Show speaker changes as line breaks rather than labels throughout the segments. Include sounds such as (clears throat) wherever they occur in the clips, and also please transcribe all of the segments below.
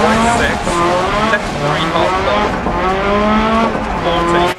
Right six, left three half long, 40.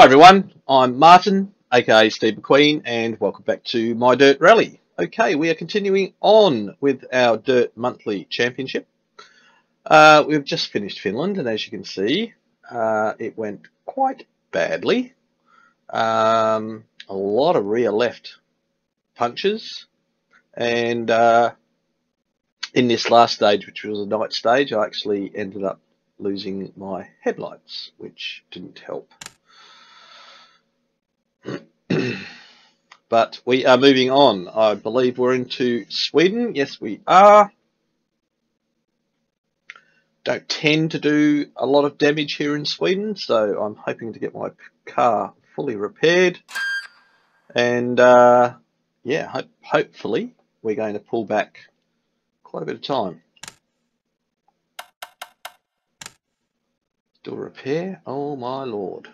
Hi everyone, I'm Martin, aka Steve McQueen, and welcome back to My Dirt Rally. Okay, we are continuing on with our Dirt Monthly Championship. Uh, we've just finished Finland, and as you can see, uh, it went quite badly. Um, a lot of rear left punches, and uh, in this last stage, which was a night stage, I actually ended up losing my headlights, which didn't help. (clears throat) but we are moving on. I believe we're into Sweden. Yes, we are. Don't tend to do a lot of damage here in Sweden, so I'm hoping to get my car fully repaired. And uh, yeah, ho hopefully we're going to pull back quite a bit of time. Still repair? Oh my lord.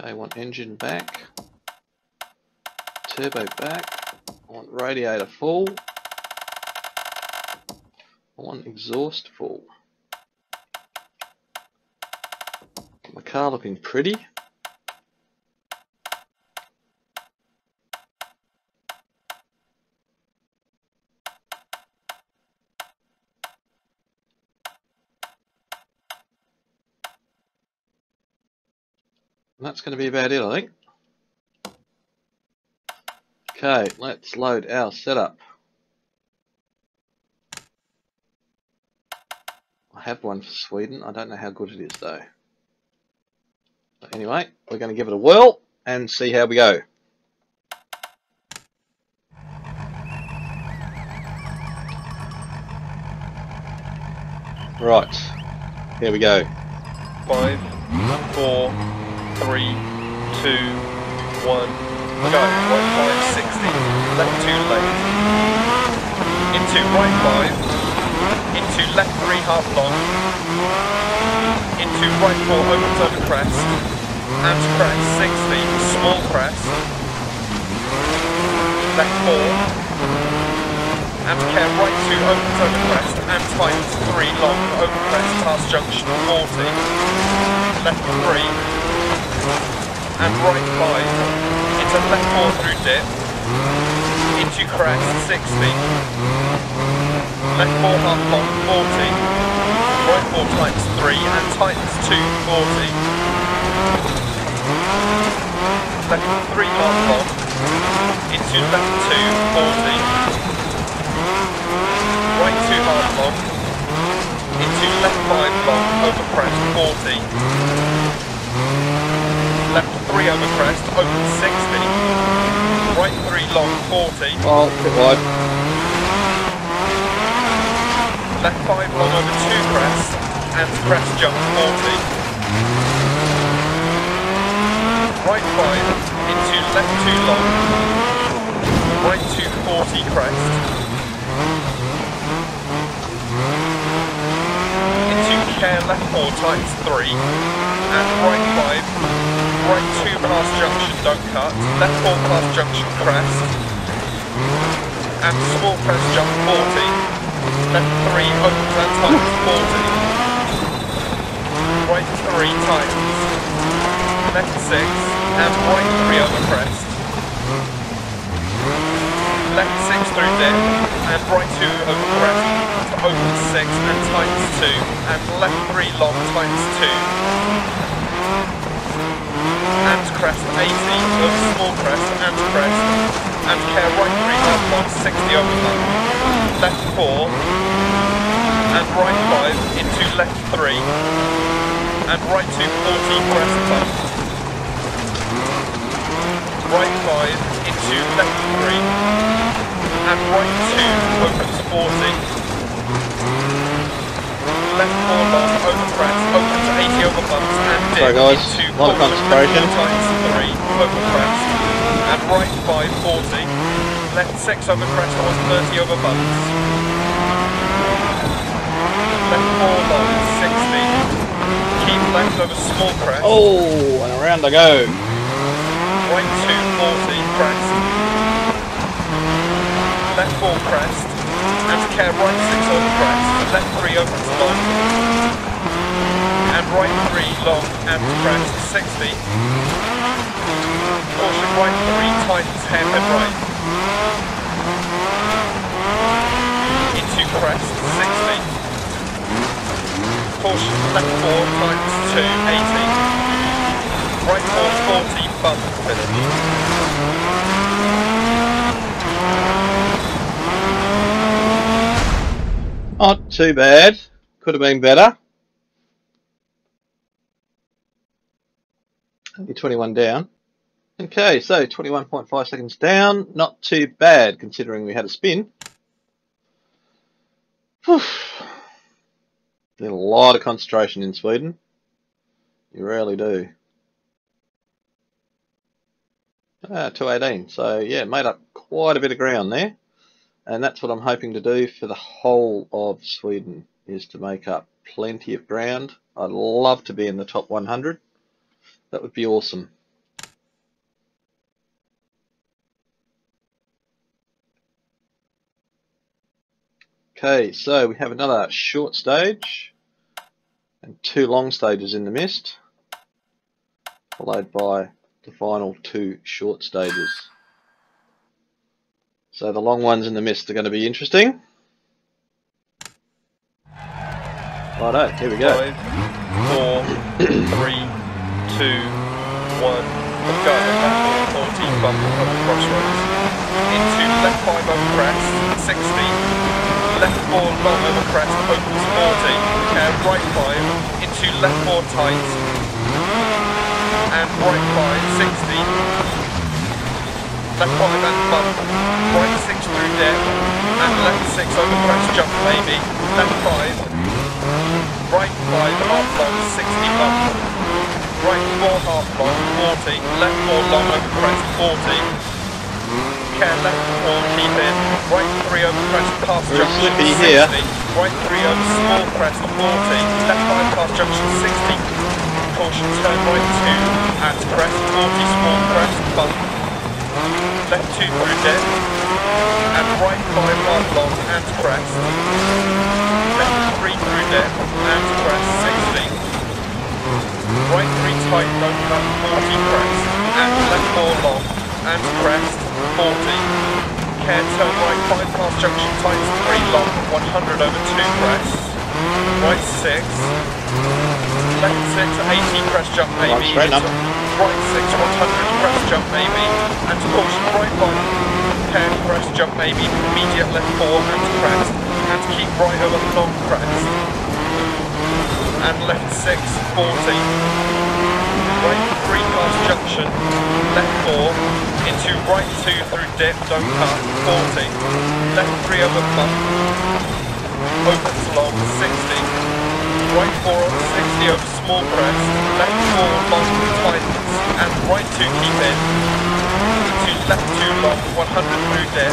I want engine back, turbo back, I want radiator full, I want exhaust full. My car looking pretty. That's going to be about it, I think. Okay, let's load our setup. I have one for Sweden. I don't know how good it is though. But anyway, we're going to give it a whirl and see how we go. Right, here we go.
Five, four, three, two, one, go. Right five, 60, left two late. Into right five, into left three half long, into right four opens over crest, and crest 60, small crest, left four, and care right two opens over crest, and tightens three long over crest past junction 40, left three, and right 5 into left 4 through dip into crest 60 left 4 half long 40 right 4 times 3 and tightens 2 40 left 3 half long. Into left 2 40 right 2 half long into left 5 long over crest 40 left 3 over crest, open 60, right 3 long 40,
Oh, bit wide.
left 5 long over 2 crest, and crest jump 40, right 5 into left 2 long, right 2 40 crest, into care left 4 times 3, and right 5 right 2 past junction, don't cut, left 4 past junction crest, and small crest jump 40, left 3 opens and tightens 40, right 3 tightens, left 6, and right 3 over crest, left 6 through dip, and right 2 over crest, open 6 and tightens 2, and left 3 long tightens 2, and crest AC of small crest and crest and care right 3 at 160 over lap. Left 4 and right 5 into left 3 and right 2 40 crest turn. Right 5 into left 3 and right 2 opens 40 left 4 long over crest, opens 80 over bumps, and dip
Sorry guys,
into
a lot of concentration.
times 3 over crest, and right 5 40, left 6 over crest, was 30 over bumps, left 4 long 60, keep left over small crest,
Oh, and around I go.
right 2 40 crest, left 4 crest, care right 6 over crest, left 3 opens long, and right 3 long and crest 60, caution right 3 tightens hairpin right, into crest 60, caution left 4 times 2 80, right 4 40 bump finish.
Not too bad. Could have been better. Only 21 down. Okay, so 21.5 seconds down. Not too bad considering we had a spin. Whew. Need a lot of concentration in Sweden. You rarely do. Ah, 218. So yeah, made up quite a bit of ground there. And that's what I'm hoping to do for the whole of Sweden, is to make up plenty of ground. I'd love to be in the top 100. That would be awesome. Okay, so we have another short stage and two long stages in the mist, followed by the final two short stages. So the long ones in the mist are going to be interesting. Righto, here we go.
Five, four, three, two, one. Let's go. Four, 40, bump over crossroads. Into left five over crest, 60. Left four long over crest, opens 40. And right five into left four tight. And right five, 60. Left five and bump. Right six through dip. And left six over crest jump maybe. Left five. Right 5 half long, 60 bump. Right 4 half long, 40. Left 4 long over crest, 40. Care left 4, keep in. Right 3 over crest, past
Very
junction,
slippy
60.
here.
Right 3 over small crest, 40. Left 5 past junction, 60. Caution, turn right 2 at crest, 40 small crest, bump. Left 2 through dip. And right 5 half long and crest. Left 3 through dip and crest 60. Right 3 tight don't cut 40 crest and left 4 long and crest 40. Care turn right 5 past junction tights 3 long 100 over 2 crest. Right 6. Left 6 80 crest jump maybe.
Right,
6 100 crest jump maybe. And to caution right 1 care crest jump maybe. Immediate left 4 and crest. And keep right over long crest and left 6, 40. Right 3 past junction, left 4, into right 2 through dip, don't cut, 40. Left 3 over bump, opens long, 60. Right 4 on 60 over small crest, left 4 long tightens, and right 2 keep in. Into left 2 long, 100 through dip.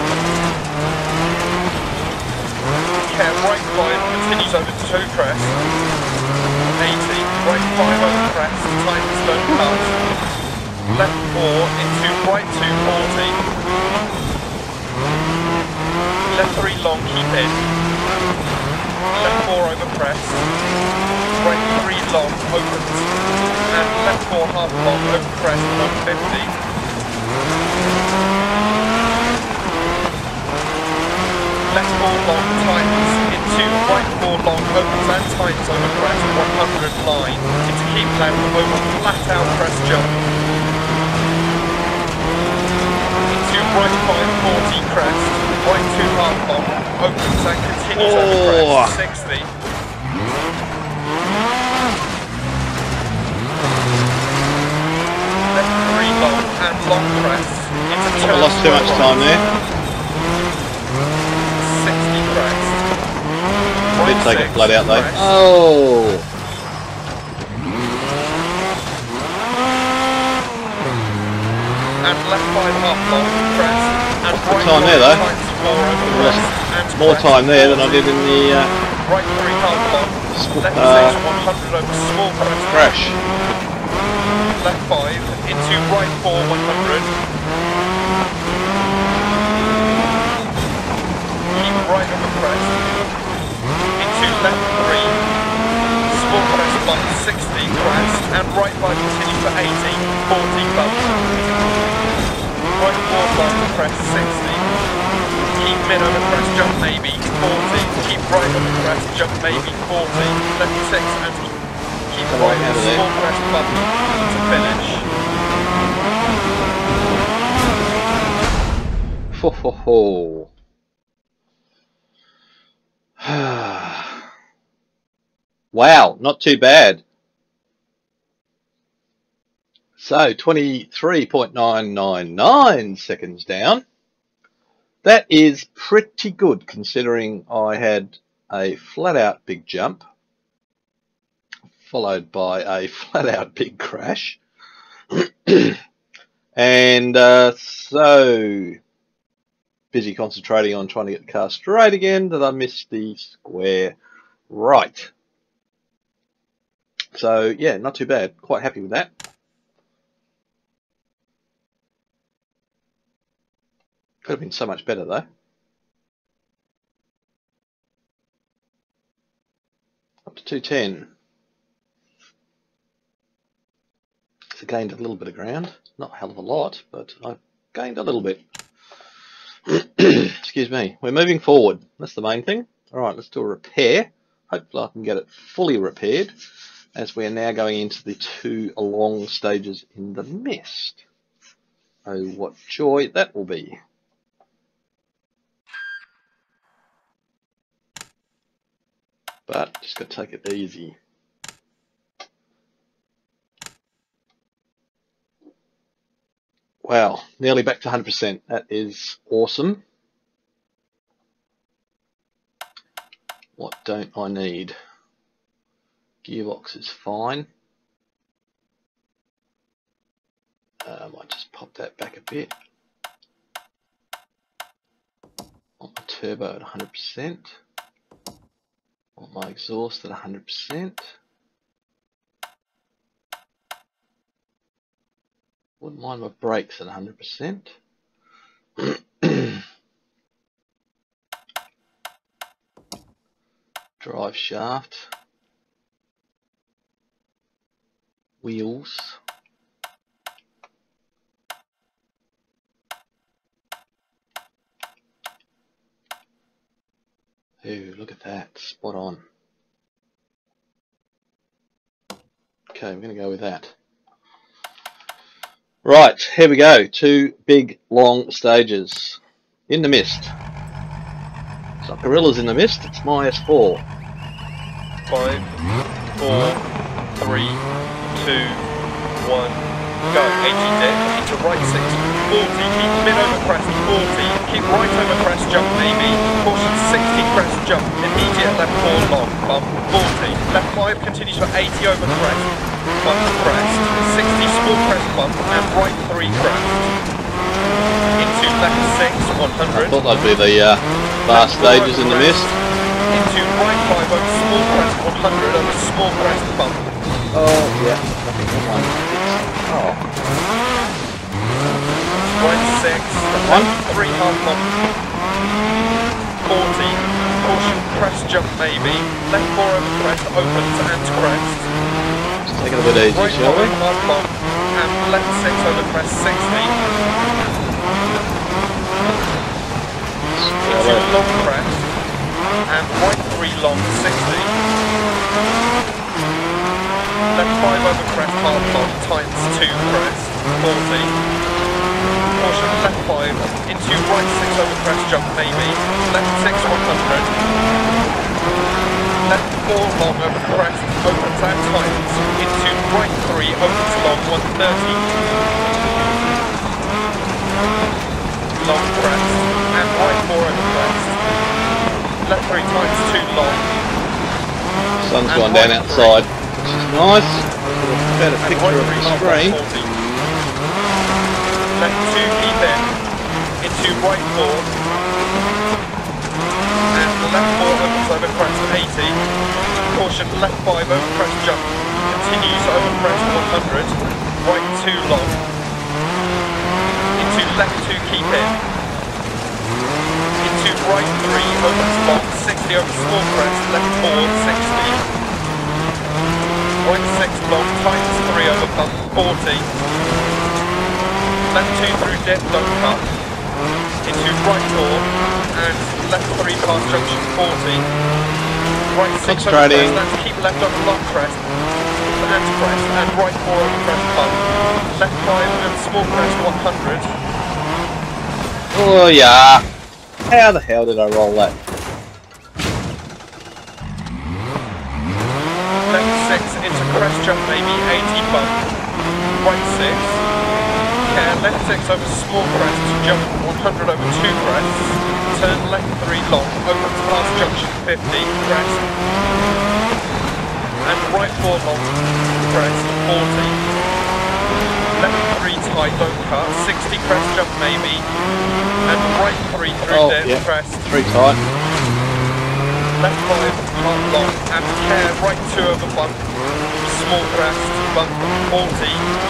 Care right 5 continues over 2 crest. 80, right 5 over crest, tightens don't cut. Left 4 into right 2, 40. Left 3 long, keep in. Left 4 over crest. Right 3 long, opens. And left 4 half long, over crest, 150. Left 4 long, tightens. Into right 4 long, opens and tightens over crest, 100 line. Into keep left over flat out crest jump. Into right opens and continues oh. over 60. Left three long and long.
I lost too much time there.
60.
Did take a flood out though. Oh!
and left half long and right
time there though
times four over
Lost
crest, and
More time there than I did in the uh,
Right three half left
uh,
six 100 over small
crash.
left five, into right four 100. Keep right over crest, into left three, small crest bump 60 crest, and right five continue for 80, 40 bump. Right four long crest 60. Mid crest, jump maybe 40. Keep right over crest, jump maybe 40. Left and keep right
on, there.
small crest bump to finish.
Ho ho ho. (sighs) wow, not too bad. So 23.999 seconds down. That is pretty good considering I had a flat out big jump followed by a (laughs) flat out big crash. (clears throat) and uh, so busy concentrating on trying to get the car straight again that I missed the square right. So yeah, not too bad. Quite happy with that. Could have been so much better though. Up to 210. So gained a little bit of ground. Not a hell of a lot, but I gained a little bit. (clears throat) Excuse me. We're moving forward. That's the main thing. All right, let's do a repair. Hopefully I can get it fully repaired as we are now going into the two long stages in the mist. Oh, what joy that will be. But just got to take it easy. Wow, nearly back to 100%. That is awesome. What don't I need? Gearbox is fine. Uh, I might just pop that back a bit. Want my turbo at 100%. Want my exhaust at 100%. Wouldn't mind my brakes at 100%. (clears throat) Drive shaft. Wheels. Ooh, look at that. Spot on. Okay, I'm going to go with that. Right, here we go. Two big, long stages. In the mist. It's not Gorilla's in the mist, it's my S4.
Five, four, three, two, one, go. 80 dip, into right six, 40, keep mid over crest, 40, keep right over crest, jump maybe, 60 crest, jump, immediate left four long, bump, 40, left five continues for 80 over crest, bump crest, 60 small crest bump, and right three crest. Into left six,
I thought that'd be the uh, last stages in the mist.
Into right five over small crest 100 over small crest bump.
Oh, yeah. Nothing but one. Oh,
Right six.
One.
Three half bump. 40. Caution crest jump maybe. Left four over crest opens and crest.
let's take it a bit easy,
Right
shall we?
half bump. And left six over crest 60. Into
Yeah,
long crest. And right three long 60. Left five over crest half long times two crest 40. Caution left five into right six over crest jump maybe. Left six 100. Left four long over crest opens and times into right three opens long 130. long crest, and right 4 over crest. Left 3 times 2 long,
Sun's gone down outside, which is nice. Better picture of
3
the screen.
left 40. Left 2 keep in, into right 4, and left 4 opens over crest 80. Caution left 5 over crest jump, continues over crest 100, right 2 long, into left 2 keep in, into right 3 opens long, 60 over small crest, left 4 60. Right 6 long, tightens 3 over bump, 40. Left 2 through dip, don't cut. Into right 4, and left 3 past junction, 40. Right 6 over crest, let's keep left over long crest, and crest, and right 4 over crest bump. Left 5 and small crest, 100.
Oh yeah. How the hell did I roll that?
Left 6 into crest jump maybe, 80 bump. Right 6. Care, left 6 over small crest, jump 100 over 2 crests. Turn left 3 long, opens past junction 50, crest. And right 4 long, crest 40. Left 3 tight, don't cut, 60 crest jump maybe. And right 3 through
Oh, yeah.
crest.
Three tight.
Left 5, half long, and care, right 2 over bump, small crest, bump 40,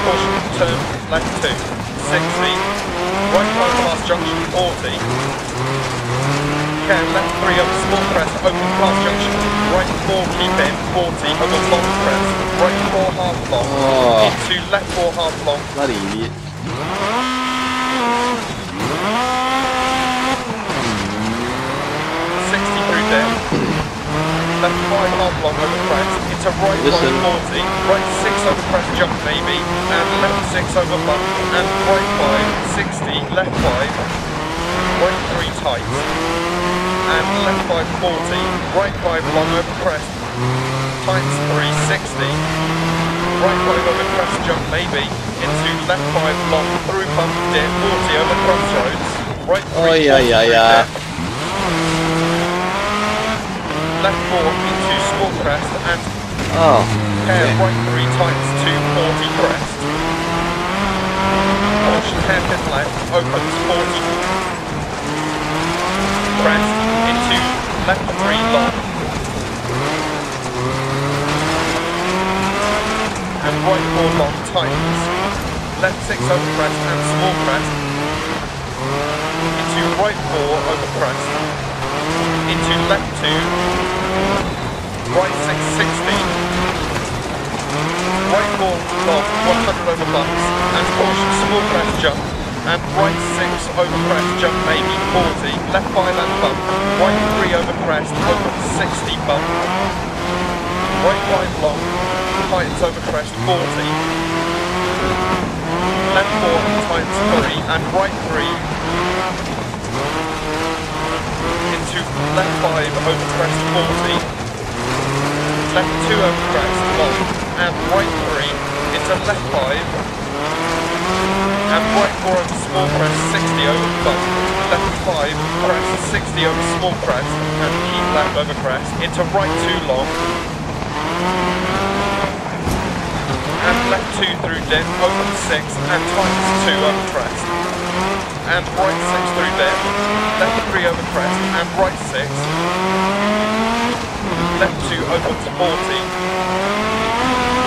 caution, turn, left 2, 60, right 5 past junction 40, care, left 3 over small crest, open past junction, right 4 keep in, 40 over long crest, right 4 half long, ah.
Oh.
into left 4 half long,
Bloody idiot.
60 through dip. Left 5 half long over crest, into right
Listen.
5 40, right 6 over crest jump maybe, and left 6 over bump, and right 5 60, left 5, right 3 tight, and left 5 40, right 5 long over crest, times 3 60, right 5 over crest jump maybe, into left 5 long through bump dip 40 over crossroads, right 3
Oh yeah
40
yeah yeah.
dip, left. 4 into small crest and
Oh.
hair
yeah.
right 3 times 240 crest. Caution hairpin left, opens 40 crest into left 3 long. And right 4 long tightens. Left 6 over crest and small crest. Into right 4 over crest. Into left 2 right 660, right 4 long, 100 over bumps, and caution small crest jump, and right 6 over crest jump maybe 40, left 5 and bump, right 3 over crest, open 60 bump, right 5 long, tightens over crest 40, left 4 tightens 3, and right 3 into left 5 over crest 40, left 2 over crest, long, and right 3 into left 5, and right 4 over small crest, 60 over bump, left 5, crest, 60 over small crest, and keep left over crest, into right 2 long, and left 2 through dip, open 6, and times 2 over crest, and right 6 through dip, left 3 over crest, and right 6, left 2 opens 40,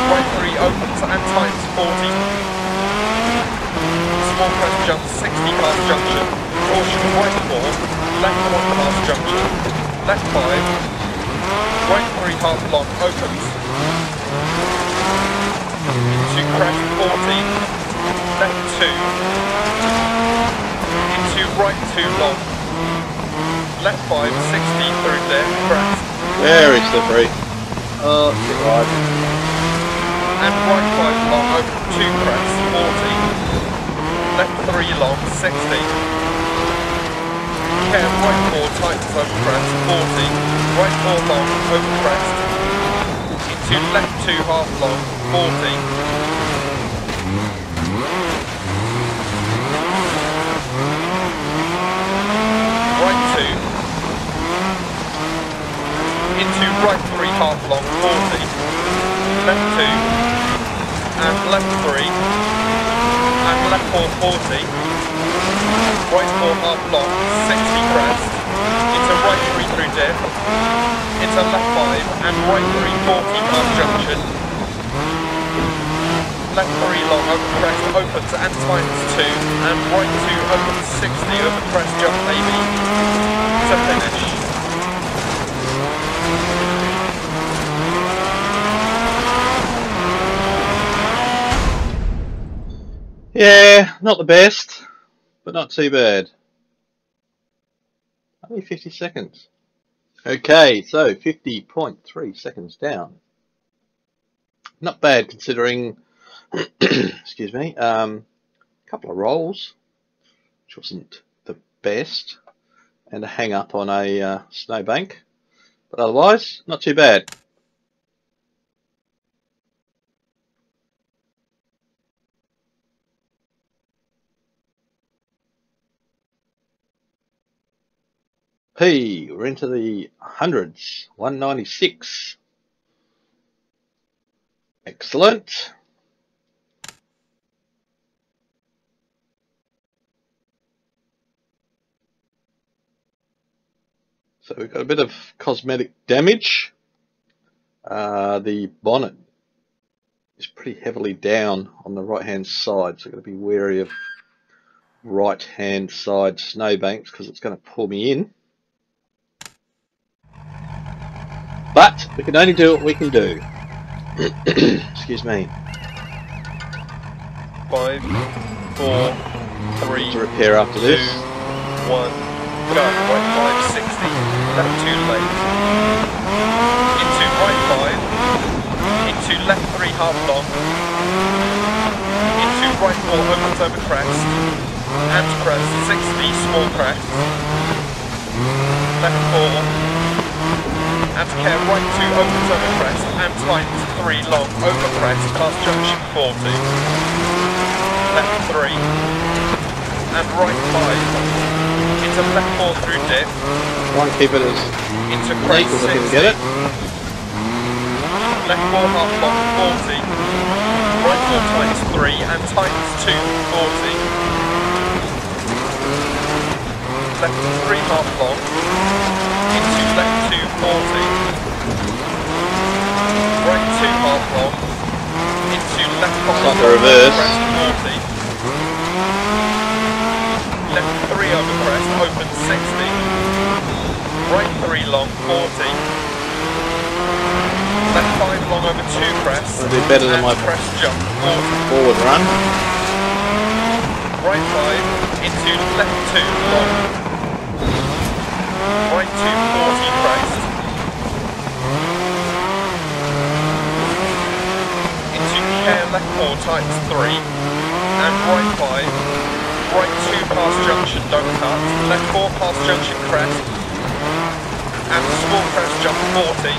right 3 opens and tightens 40, small crest jump 60 past junction, caution right 4, left 1 past junction, left 5, right 3 half long opens, into crest 40, left 2, into right 2 long, left 5, 60 through there, crest,
Very slippery. Get right.
and right 5 long over 2 crest, 40, left 3 long, 60, care right 4 tightens over crest, 40, right 4 long over crest, into left 2 half long, 40, into right 3 half long 40, left 2 and left 3 and left 4 40, right 4 half long 60 crest, into right 3 through dip, into left 5 and right 3 40 past junction, left 3 long over crest opens and tightens 2 and right 2 opens 60 over crest jump maybe to finish.
Yeah, not the best, but not too bad. Only 50 seconds. Okay, so 50.3 seconds down. Not bad considering, (coughs) excuse me, um, a couple of rolls, which wasn't the best, and a hang up on a uh, snowbank. But otherwise, not too bad. P, we're into the hundreds, 196. Excellent. So we've got a bit of cosmetic damage. Uh, the bonnet is pretty heavily down on the right hand side, so I've got to be wary of right hand side snowbanks because it's going to pull me in. But we can only do what we can do. (clears throat) Excuse me.
Five, four, three,
To repair after
two,
this.
one, go. Right five, 60, left two late. Into right five, into left three half long, into right four opens over crest, and crest, 60 small crest, left four, and care right two opens over crest, and tightens three long over crest past junction 40, left three, and right five, into left four through dip,
Try and keep it as
into
neat as I can get it.
left four half long 40, right four times three and times two 40, left three half long, into left two 40, right two half long, into left five
like the reverse.
crest 40, left three over crest, open 60, right three long 40, left five long over two crest,
That'll be better than my
crest jump 40,
forward run.
right five into left two long, right two 40 crest, into care left four times three, and right five, right two past junction don't cut, left four past junction crest, and small crest jump 40,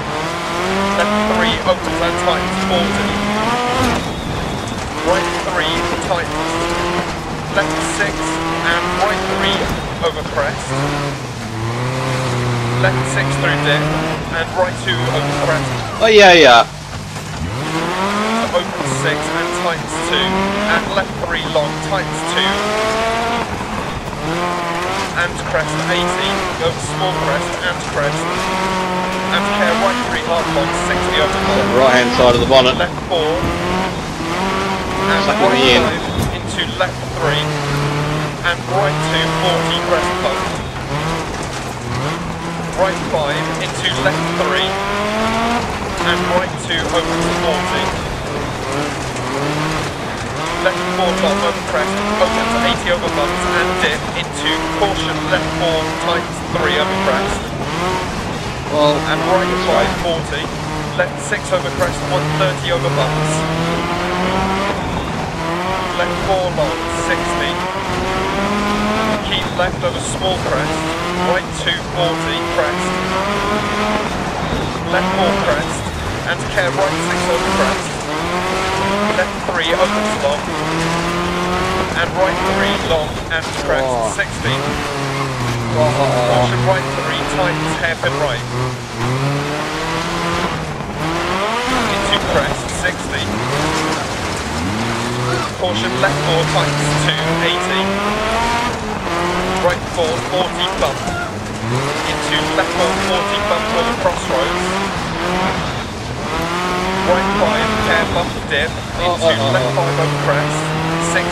left three opens and tightens 40, right three tightens, left six and right three over crest, left six through dip, and right two over crest,
Oh yeah, yeah.
open six and tightens two, and left three long tightens two, and crest 80, over small crest and crest, and care right three half long 60 over long,
Right hand side of the bonnet.
left four, and
Sucking me in.
into left three, and right two 40 crest post, right five into left three, and right two opens 40. Left four top over crest, opens 80 over bumps and dip into caution. Left four times three over crest
Well,
and right five 40, left six over crest 130 over bumps, left four long 60, keep left over small crest, right two 40 crest, left four crest, and care right six over crest, left three opens long, and right three long and crest
Oh.
60.
oh,
Caution right three times hairpin right. Into crest 60. caution, left 4 tightens to 80. Right 4, 40 bump. Into left 4, 40 bump over crossroads. Right 5, care bump dip. Oh, into
Oh, oh, oh,
left
oh.
5 over crest. 60.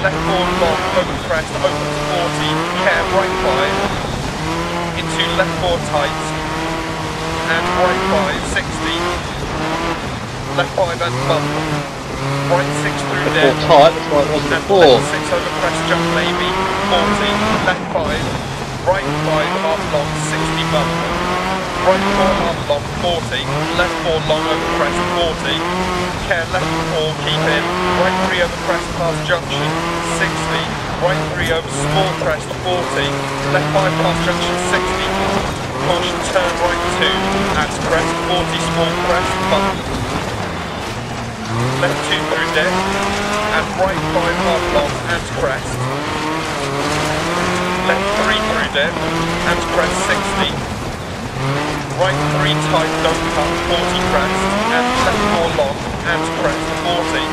Left 4 long over crest, open to 40. Care right 5. Into left 4 tight. And right 5, 60 left 5 and bump, right 6 through
The
dead,
tight, that's why it wasn't
and
before.
left 6 over crest jump maybe, 40, left 5, right 5 half long, 60 bump, right 4 half long, 40, left 4 long over crest, 40, care left 4 keep in, right 3 over crest past junction, 60, right 3 over small crest, 40, left 5 past junction, 60, caution turn right 2 at crest, 40 small crest, bump, left 2 through deck, and right 5 half long and crest. Left 3 through deck, and crest 60. Right 3 tight don't cut 40 crest, and left 4 long and crest 40.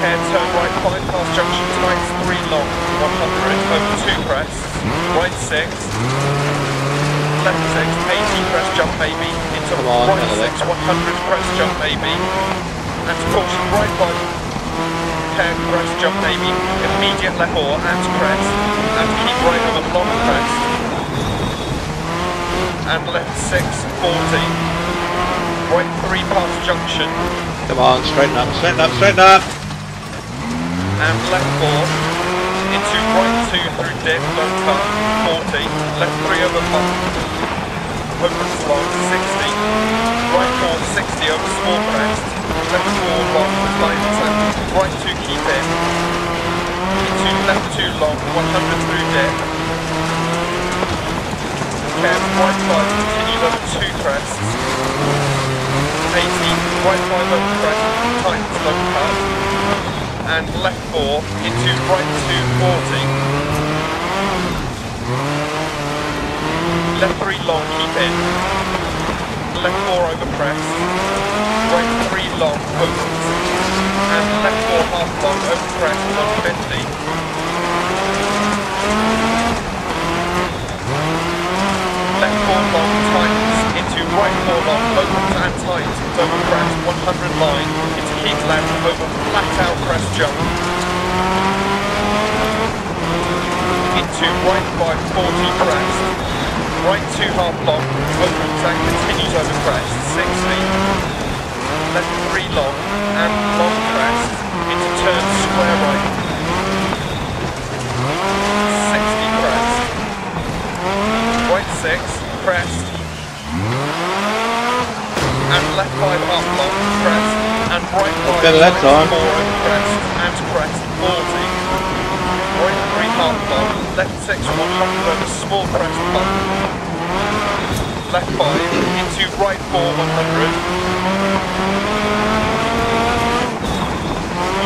Care turn right 5 past junction tights 3 long, 100 over 2 crests, right 6. Left 6, 80 crest jump maybe, into
on,
right. 6, 100 crest jump maybe, and caution right by hair crest jump maybe, immediate left four and crest, and keep right over long crest, and left six, 40, right three past junction,
Come on, straighten up, straighten up, straighten up.
and left four, into right through dip, cut, 40, left three over bump, opens long, 60, right four, 60 over small crest, left four long, lines and right two keep in, into left two long, 100 through dip, care right five continues over two crests, 80, right five over crest, tight low cut, and left four into right two, 40, left three long, keep in, left four over crest, right three long, opens, and left four half long over crest, 150. Left four long tightens into right four long, opens and tight, over crest, 100 line, into keep left, over flat out crest jump. Into right 540 crest, right two half long, opens and continues over crest, 60. Left three long, and long crest, into turn square right. 60 crest. Right six, crest. And left five half long, crest. And right five
better that time.
four and crest. And crest, 40. Right three half long, left six, 100 over small crest bump. Left five, into right four, 100.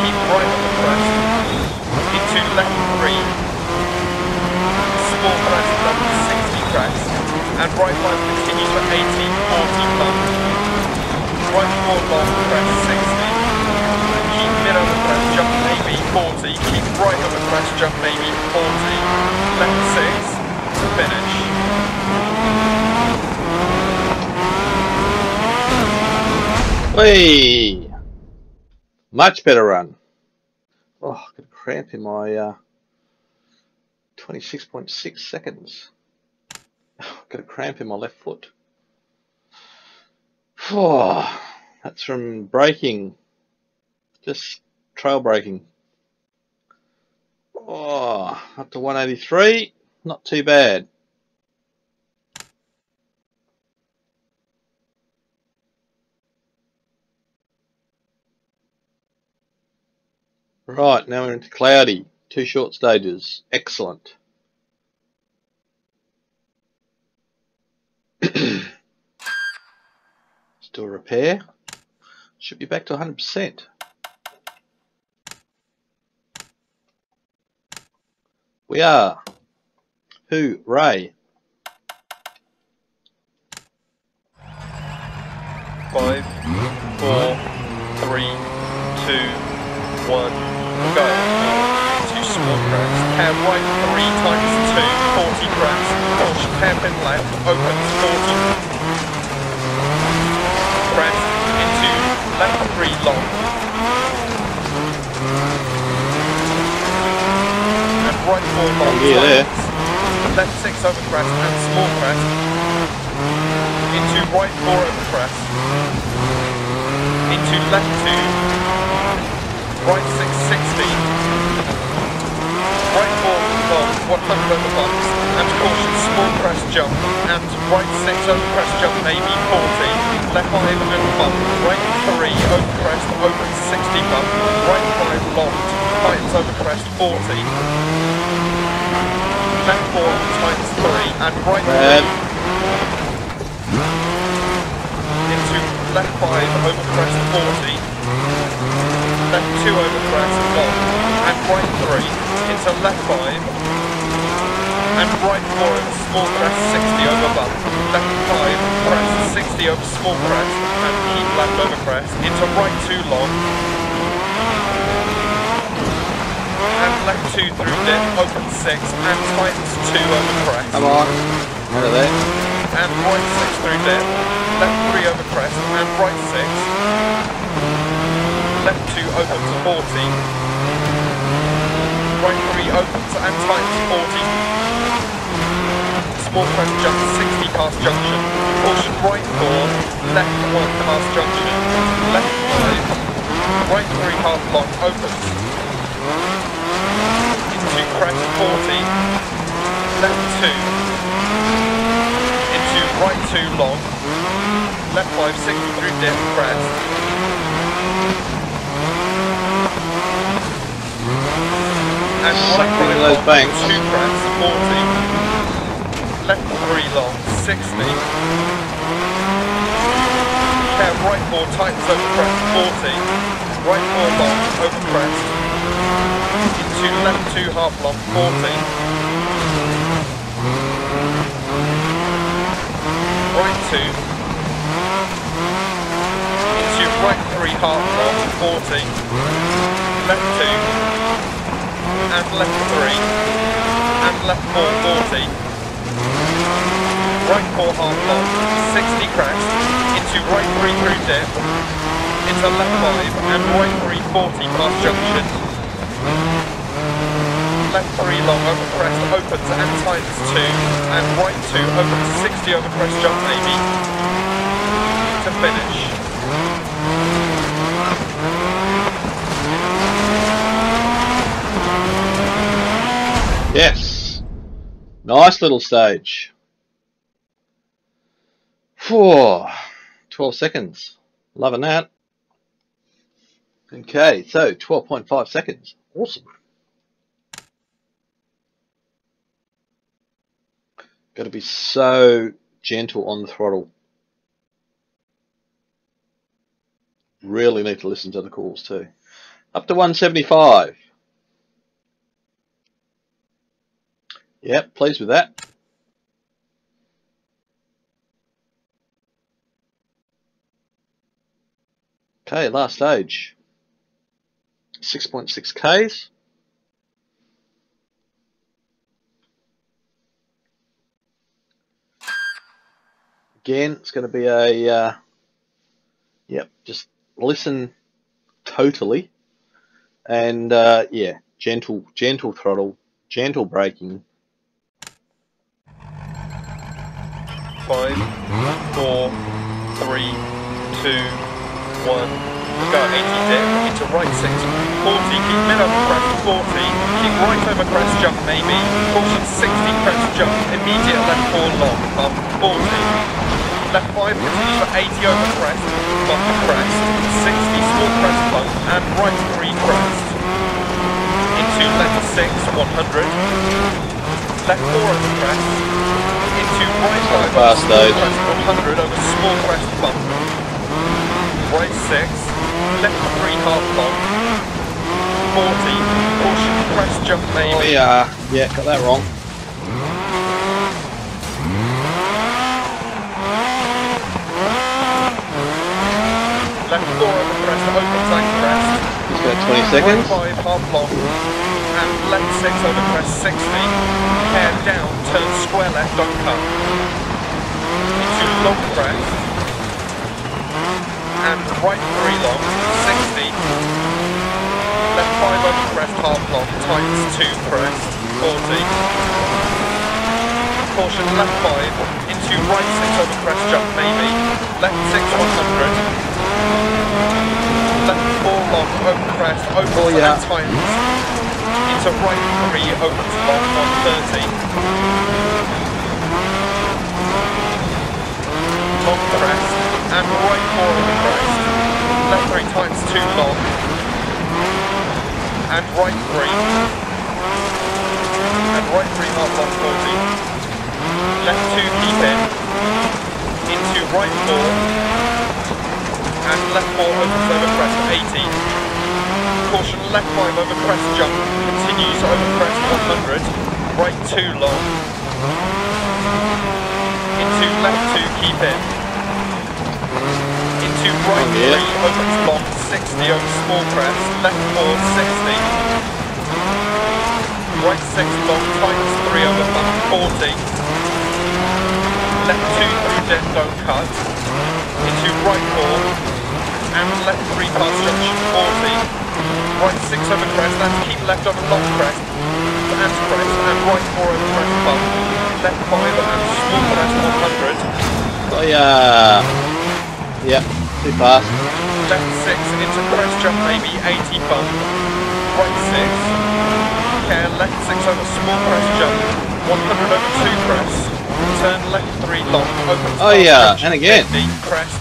Keep right on the crest. Into left three. Small crest bump, 60 crest. And right five continues for 80, 40 bump. Right four long crest, 60. Keep mid over crest, jump maybe, 40. Keep right over crest, jump maybe, 40. Left six, finish.
Hey, much better run. Oh, I've got a cramp in my uh, 26.6 seconds. (sighs) Got a cramp in my left foot. Oh, (sighs) that's from braking, just trail braking. Oh, (sighs) up to 183, not too bad. Right, now we're into cloudy. Two short stages. Excellent. (clears throat) do a repair. Should be back to 100%. We are. Who? Ray.
Five, four, three, two, one, go, into small crest, hair right three times two, 40 crest, caution hairpin left, opens 40 crest, into left three long, and right four long,
Yeah, there.
left six over crest and small crest, into right four over crest, into left two, right six sixty, right four long, 100 over bumps, and caution small crest jump, and right six over crest jump maybe 40, left five over bump, right three over crest, open 60 bump, right five long, tightens over crest 40, left four times three, and right
Bad.
into left 5 over crest 40, left 2 over crest long, and right 3 into left 5, and right 4 over small crest 60 over bump, left 5 crest 60 over small crest, and keep left over crest, into right 2 long, and left 2 through dip, open 6, and tightens 2 over crest
Come on. Out of there.
and right 6 through dip, left 3 over crest, and right 6, 2 opens 40, right 3 opens and tightens 40, small crest jump 60 past junction, caution right 4, left 1 past junction, left 5, right 3 half long opens, into crest 40, left 2, into right 2 long, left 5 60 through dip crest, and
Suck
right
into
5
those banks.
2 crest 40, left 3 long. 60, care right 4 tightens over crest 40, right 4 long. Over crest, into left 2 half long. 40, right two, into right three half long, 40, left two, and left three, and left four, 40, right four half long, 60 crest, into right three through dip, into left five, and right three, 40 past junction, left three long over crest opens and tightens two, and right two opens 60 over crest jump maybe. To finish.
Yes. Nice little stage. Four. 12 seconds. Loving that. Okay, so 12.5 seconds. Awesome. Got to be so gentle on the throttle. Really need to listen to the calls too. Up to 175. Yep, pleased with that. Okay, last stage. 6.6 Ks. Again, it's going to be a, uh, yep, just listen totally. And, uh, yeah, gentle, gentle throttle, gentle braking,
Five, four, three, two, one. Go. 80 dip into right six, 40, keep mid over crest 40, keep right over crest jump maybe, caution 60 crest jump, immediate left four long, bump 40, left 5 continues for 80 over crest, bump crest, 60 small crest bump, and right 3 crest, into left 6, 100, left 4 over crest, 5
Fast
crest 100 over small crest bump, right 6, left 3 half bump. 40, caution crest jump maybe,
Oh yeah, yeah, got that wrong.
left 4 over crest, opens and crest,
He's got 20 seconds.
Right 5 half long and left 6 over crest 60. Hair down, turn square left on cut. Into long crest. And right 3 long, 60. Left 5 over crest half long, times 2 crest, 40. Caution left 5 into right 6 over crest jump maybe. Left 6 100. Left 4 long over crest, over
Oh, yeah.
times into right 3 over to long 130. Long crest and right 4 over crest. Left 3 times 2 long. And right 3 and right 3 half long 40 left 2 keep in, into right 4, and left 4 opens over crest 80. Caution left 5 over crest jump, continues over crest 100, right 2 long, into left 2 keep in, into right 3 over long 60 over small crest, left 4 60. Right 6 long times 3 over bump 40 left 2 through dead don't cut, into right 4, and left 3 past junction 40, right 6 over crest, and keep left over long crest, and crest, and right 4 over crest bump, left 5 and small crest 100,
Oh yeah. Yep. Too fast.
left 6 into crest jump maybe 80 bump, right 6, care left 6 over small crest jump, 100 over 2 crest, turn left 3 long, open
Oh, yeah, and again.
50, crest,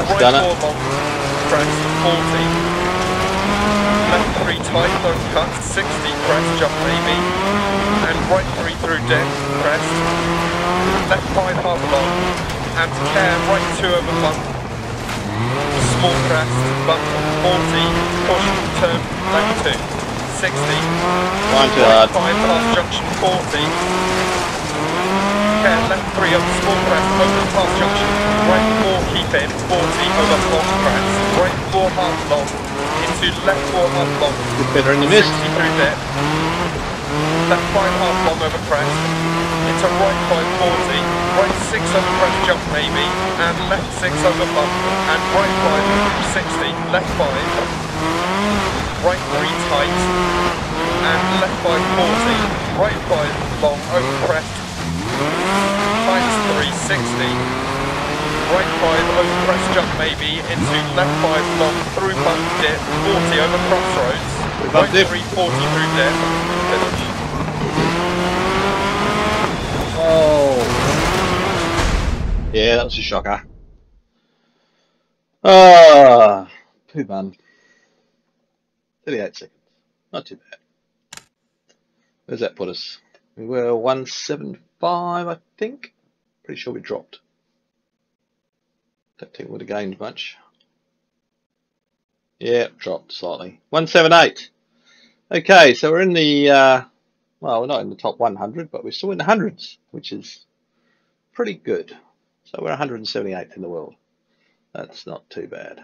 That's
right
done it.
crest 40. Left three tight, don't cut, 60 crest, jump maybe. And right three through deck, crest. Left five half long, and care, right two over bump. Small crest, bump 40, caution turn, left two, 60.
Trying too
Right five past junction 40. Care left three up small crest, open past junction. Right four keep in, 40 over long crest. Right four half long, into left four half long.
Bit better in the mist.
60 through depth. Left five half long over crest. Into right five 40. Right six over crest jump maybe. And left six over bump. And right five 60. Left five. Right three tight. And left five 40. Right five long over crest. Times three 60. Right five over crest jump maybe into left five long through bump dip 40 over crossroads.
Bump
right
dip.
three 40 through dip. Finish.
Oh. Yeah, that was a shocker. Ah, poo bun. 38 seconds. Not too bad. Where's that put us? We were 175, I think. Pretty sure we dropped. Don't think we would have gained much. Yeah, dropped slightly. 178. Okay, so we're in the, uh, well, we're not in the top 100, but we're still in the hundreds, which is pretty good. So we're 178th in the world. That's not too bad.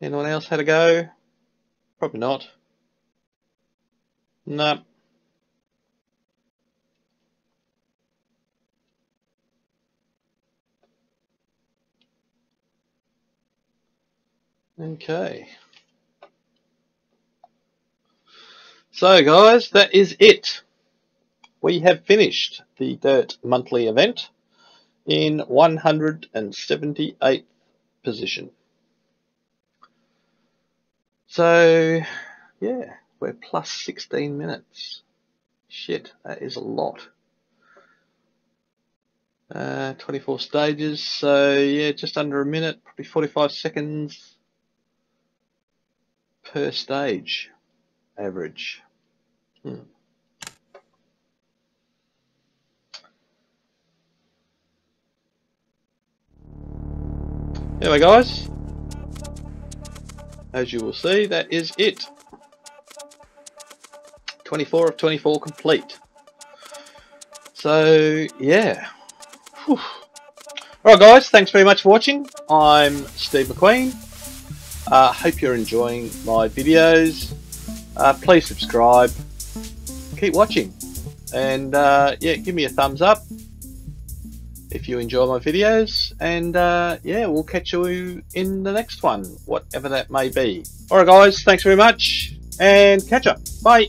Anyone else had a go? Probably not. No. Okay. So guys, that is it. We have finished the Dirt Monthly event in 178th position. So, yeah, we're plus 16 minutes. Shit, that is a lot. Uh, 24 stages, so yeah, just under a minute, probably 45 seconds per stage average. Hmm. Anyway, guys, as you will see, that is it. 24 of 24 complete. So, yeah. Whew. Alright guys, thanks very much for watching. I'm Steve McQueen. Uh, hope you're enjoying my videos. Uh, please subscribe. Keep watching. And uh, yeah, give me a thumbs up if you enjoy my videos. And uh, yeah, we'll catch you in the next one, whatever that may be. Alright guys, thanks very much. And catch up. Bye.